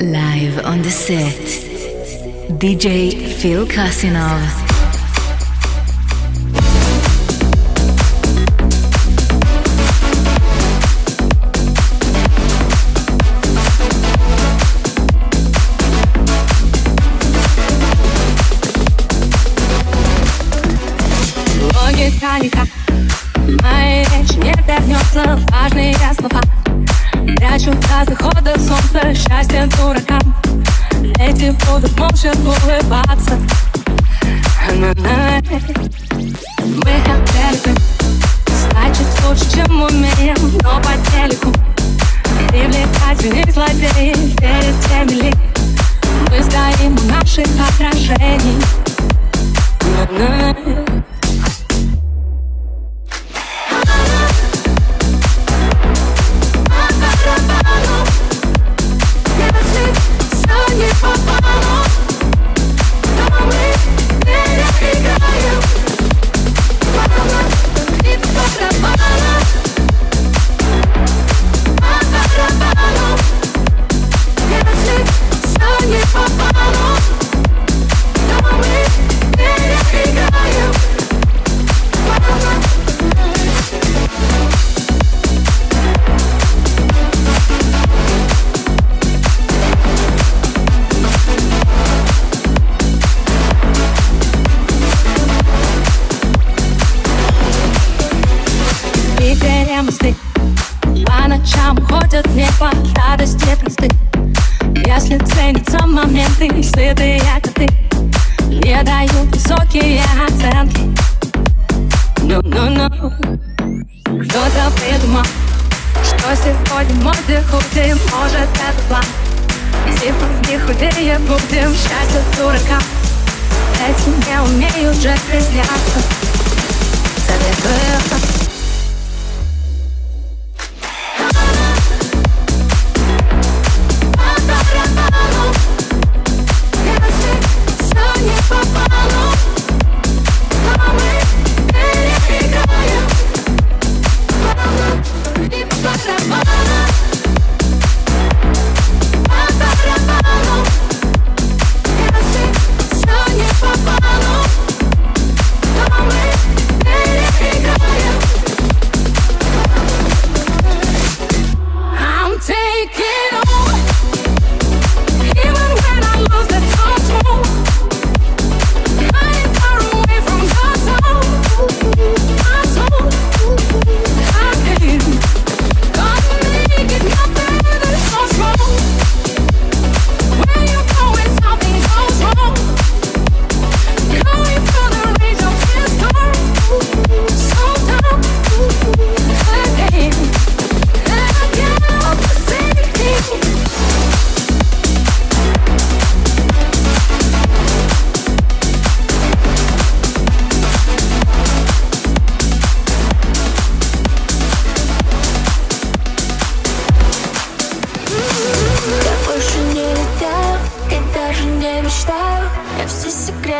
Live on the set, DJ Phil Kasinov. счастье дуракам Эти будут молча улыбаться на. Мы хотели значит лучше, чем умеем Но по телеку привлекательней злодеи Перед теми ли мы стоим у наших отражений -на.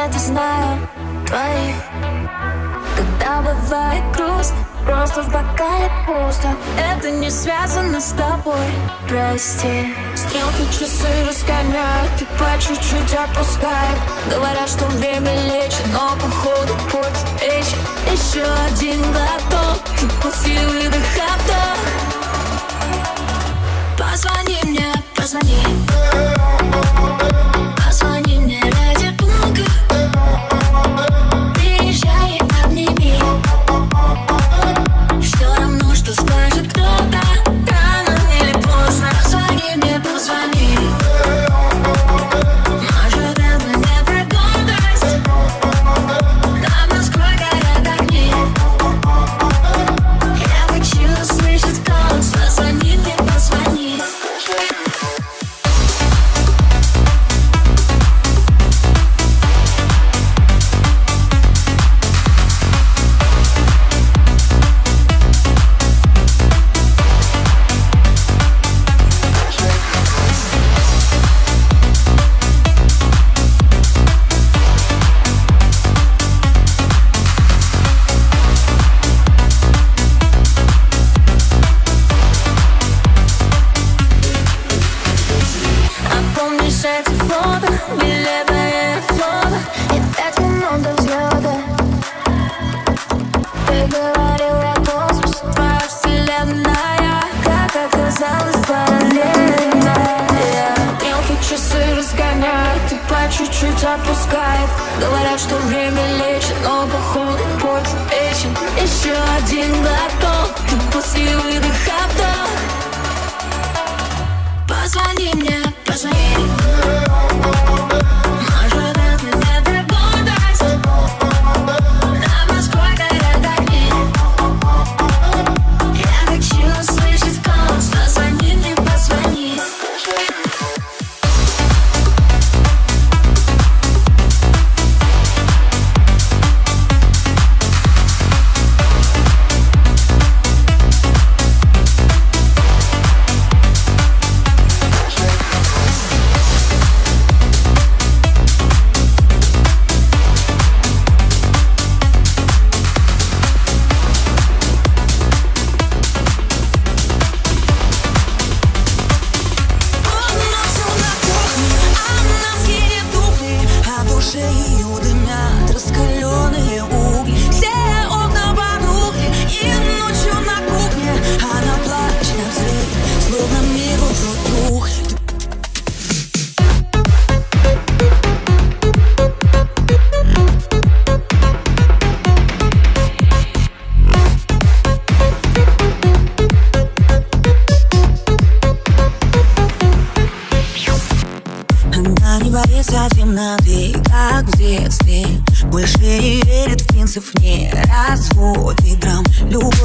это знаю твои. Когда бывает грустно, просто в бокале пусто. Это не связано с тобой, прости. Стрелки часы разгоняют, ты по чуть-чуть отпускает Говорят, что время лечит, но походу путь ищет Еще один глоток, и пути выдох Позвони мне, позвони.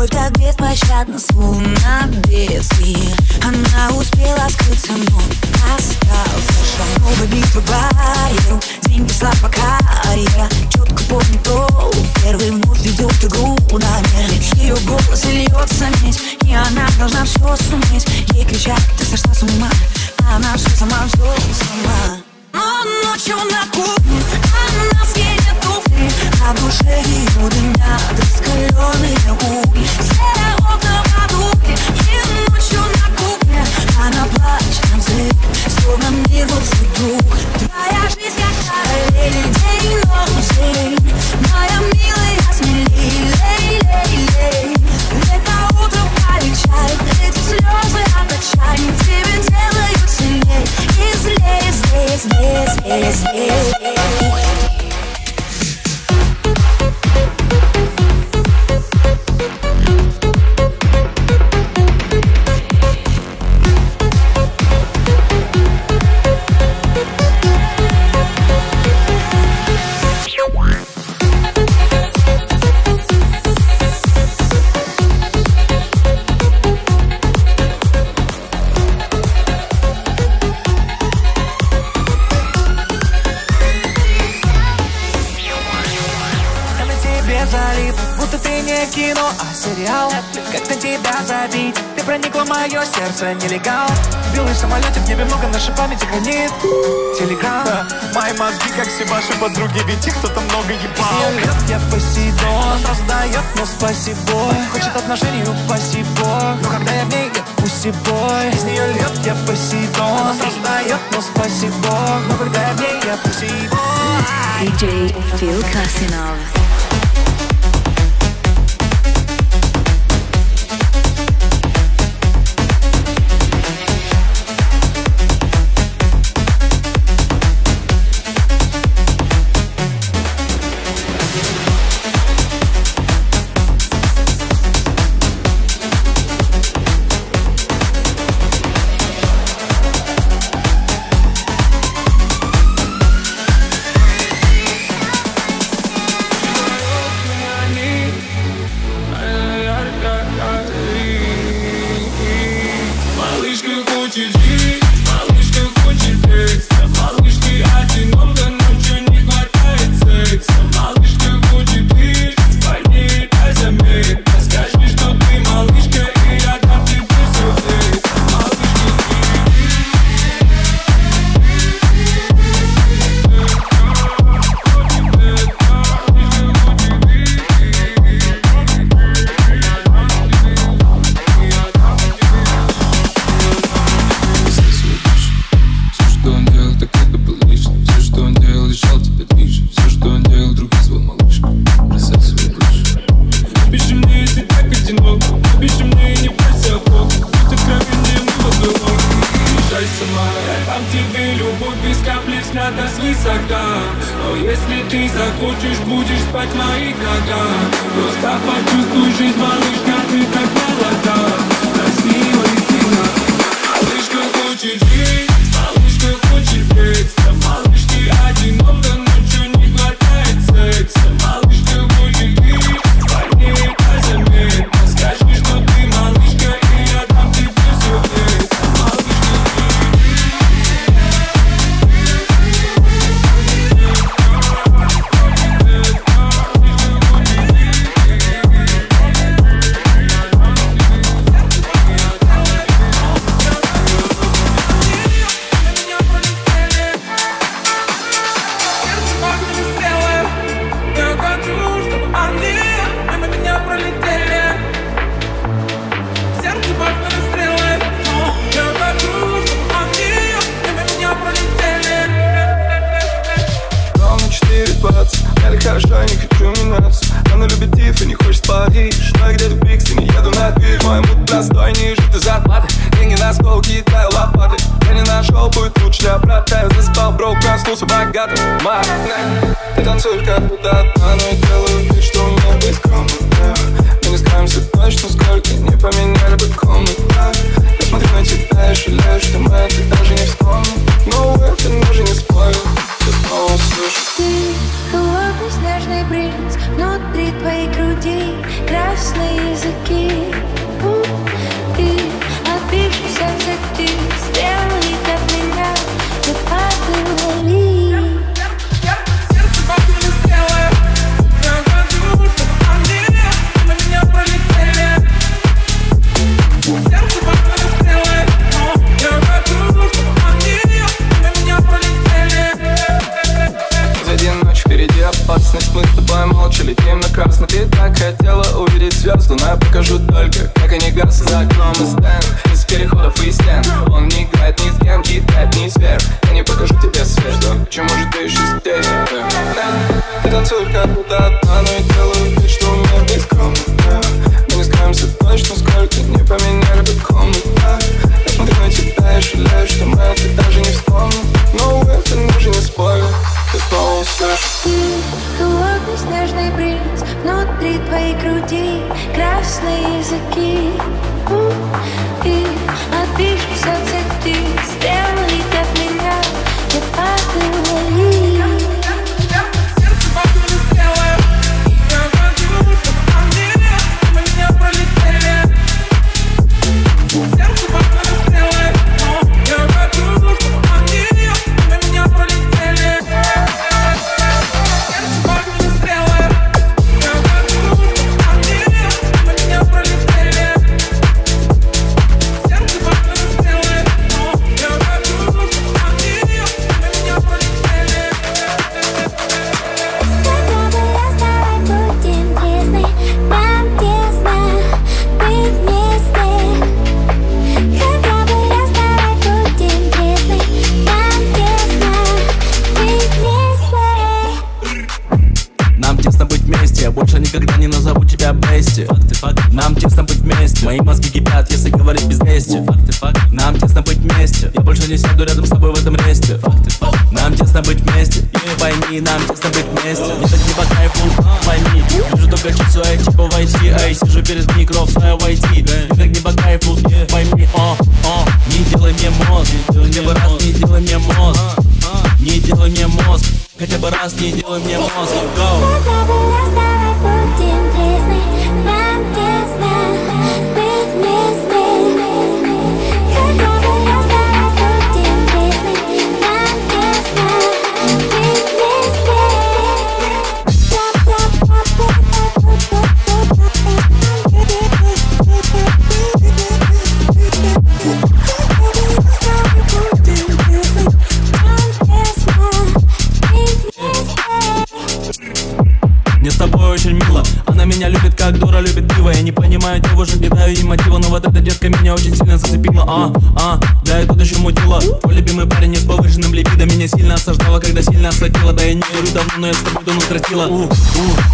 тобой так беспощадно, словно бесы Она успела скрыться, но остался шаг Снова битва барьеру, день пришла карьера Четко помню то, первый вновь ведет игру на мир. Ее голос и льется медь, и она должна все суметь. Ей кричат, ты сошла с ума, а она все сама, все сама. Но ночью на кухне она на душе ее дымят раскаленные угли Все окна под угли и ночью на кухне а Она плачет, взрыв, словно мир вот вдруг Твоя жизнь как параллель, день, ночь, день. Моя милая, смели, лей, Это утро полечает, эти слезы от отчаяния Тебе делают сильней и злей, злей, злей, злей, злей, злей. проникло мое сердце нелегал. Белый самолете в небе много нашей памяти хранит. Телеграм. Мои мозги, как все ваши подруги, ведь их кто-то много ебал. Лет я Посейдон. Она создает, но спасибо. Хочет отношений, спасибо Но когда я в ней, я пусибой Из нее лед, я Посейдон. Она создает, но спасибо. Но когда я в ней, я пусибой DJ Phil Casinov почувствуй жизнь, малышка, Магнит Ты танцуешь как будто одна Но я делаю вид, что у меня быть комната Мы не скажемся точно, сколько не поменяли бы комнату Я смотрю на тебя и жалею, что мы это даже не вспомним Но это даже не спорю Я снова слышу Ты холодный снежный принц Внутри твоей груди красные языки И отбившись от опасность. Мы с тобой молча летим на красный Ты так хотела увидеть звезду Но я покажу только, как они гасят За окном и стенд, из переходов и стен. Он не играет ни с кем, кидает ни сверх. Я не покажу тебе что почему же ты еще здесь? Ты танцуешь как будто одна Но я делаю вид, что меня без комната Мы не скажемся точно, сколько не поменяли бы комнату назову тебя Бести Нам тесно быть вместе, мои мозги кипят, если говорить без лести Нам тесно быть вместе, я больше не сяду рядом с тобой в этом ресте Нам тесно быть вместе, и пойми, нам тесно быть вместе. Мне так не по кайфу, пойми, вижу только часу, эй, типа войти, эй, сижу перед микро в своей войти. Мне так не по кайфу, пойми, о, о, не делай мне мозг, хотя бы раз не делай мне мозг. Не делай мне мозг, хотя бы раз не делай мне мозг, go как дура любит пиво Я не понимаю девушек, кидаю им мотива Но вот эта детка меня очень сильно зацепила. А, а, да и тут еще мутила Твой любимый парень не с повышенным либидо Меня сильно осаждала, когда сильно осадила. Да я не верю давно, но я с тобой давно тратила У, у,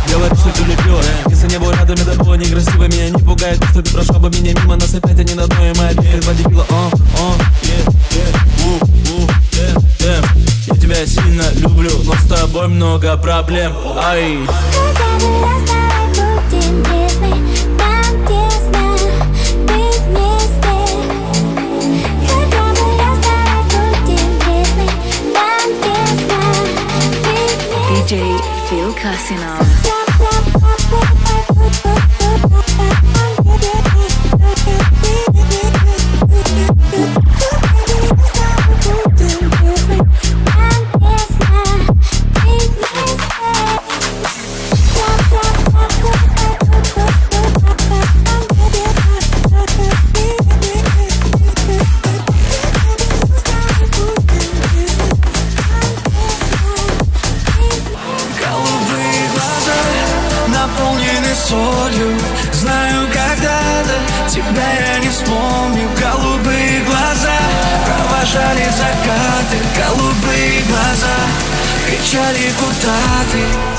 говорю, что ты любила Если не был рядом, это было некрасиво. Меня не пугает, что ты прошла бы меня мимо Нас опять а они на дно, и моя дверь подебила А, а, yeah, yeah, у, у, yeah, yeah. Я тебя сильно люблю, но с тобой много проблем. Ай, Ай. DJ Phil Casinov. Обожали закаты, голубые глаза Кричали, куда ты?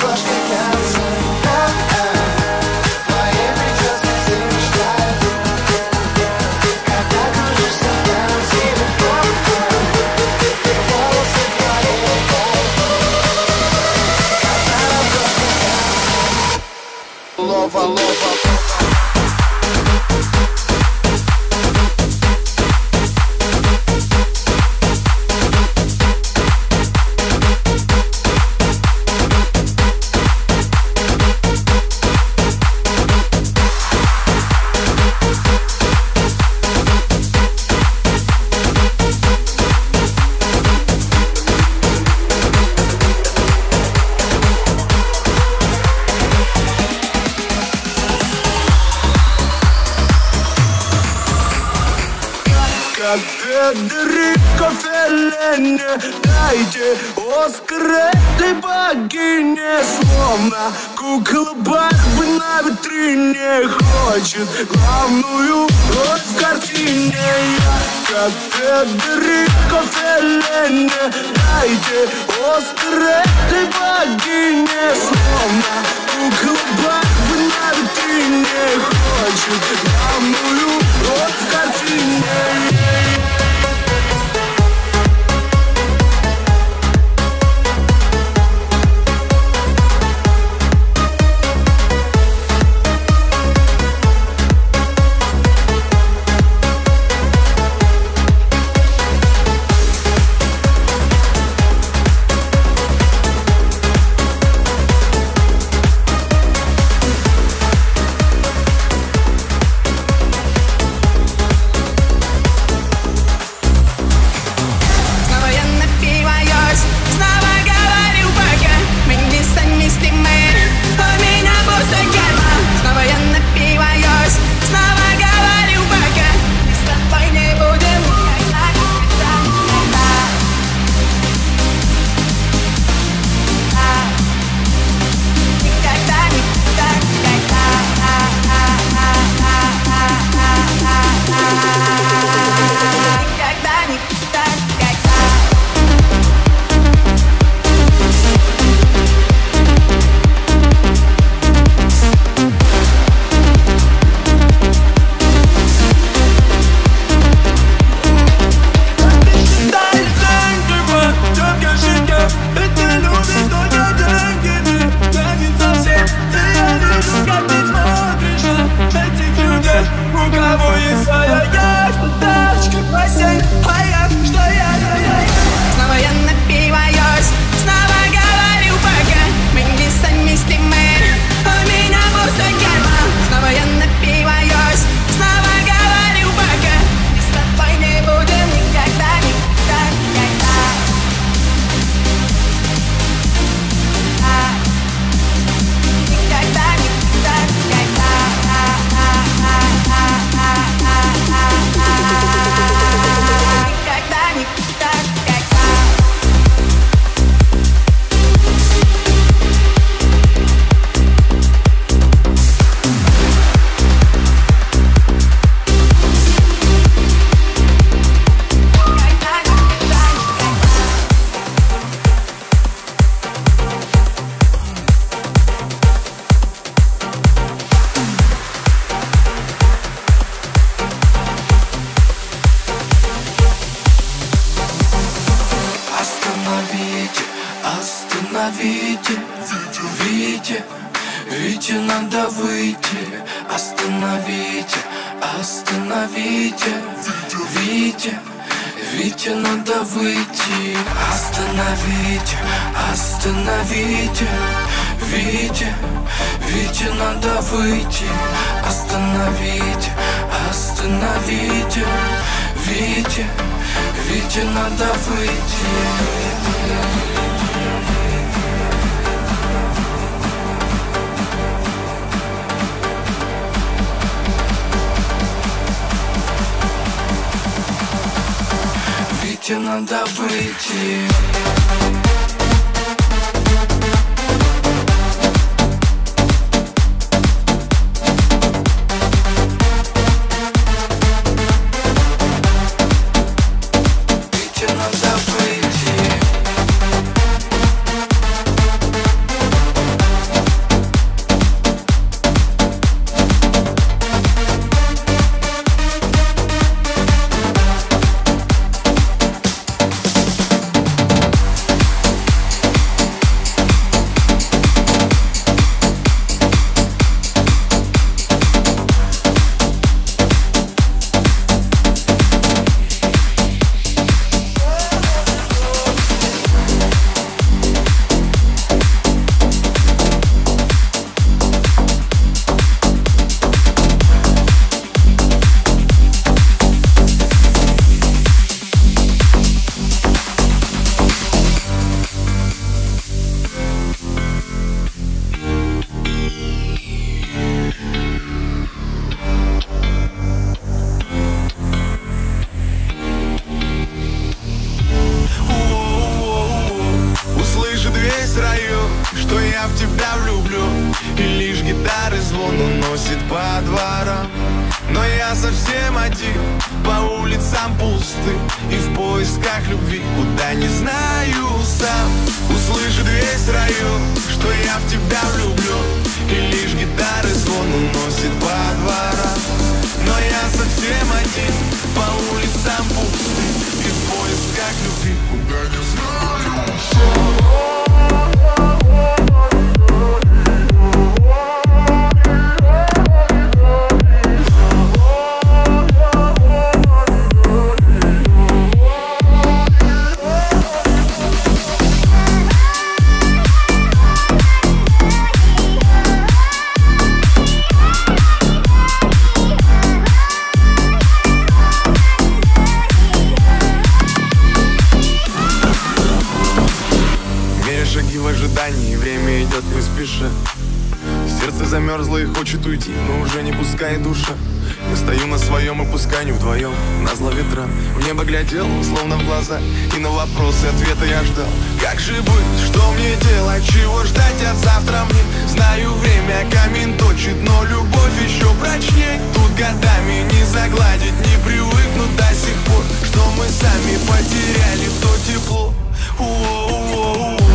Как на Разбери кофелине Найди острые ты богине Словно кукла Бакбнар ты не хочет Дамую от картине тебе надо выйти. Ожидании, время идет не спеша Сердце замерзло и хочет уйти, но уже не пускай душа. Я стою на своем и пускай вдвоем. На зло ветра. В небо глядел, словно в глаза. И на вопросы ответа я ждал. Как же быть, что мне делать, чего ждать от завтра мне? Знаю, время камень точит, но любовь еще прочней Тут годами не загладить, не привыкнуть до сих пор. Что мы сами потеряли то тепло. Уоу-уоу. Услышит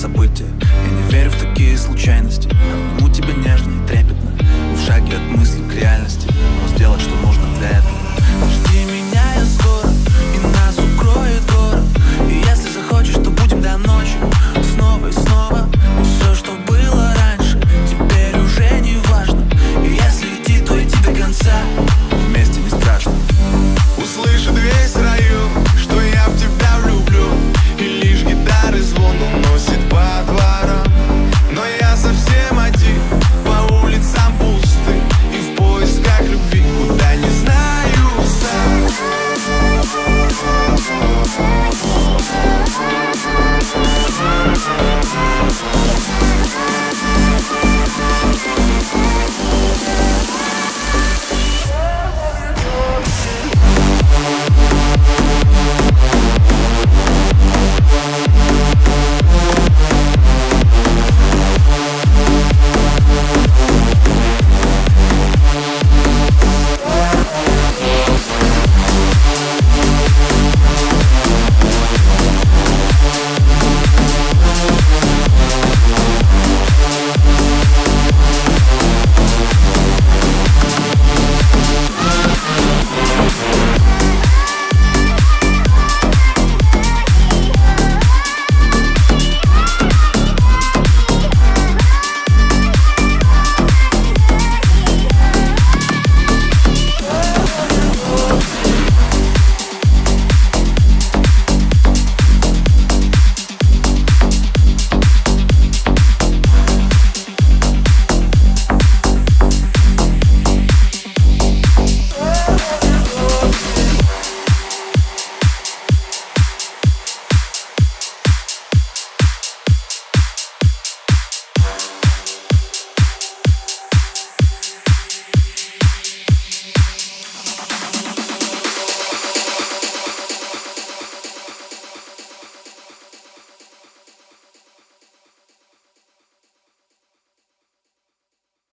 события. Я не верю в такие случайности. Обниму тебя не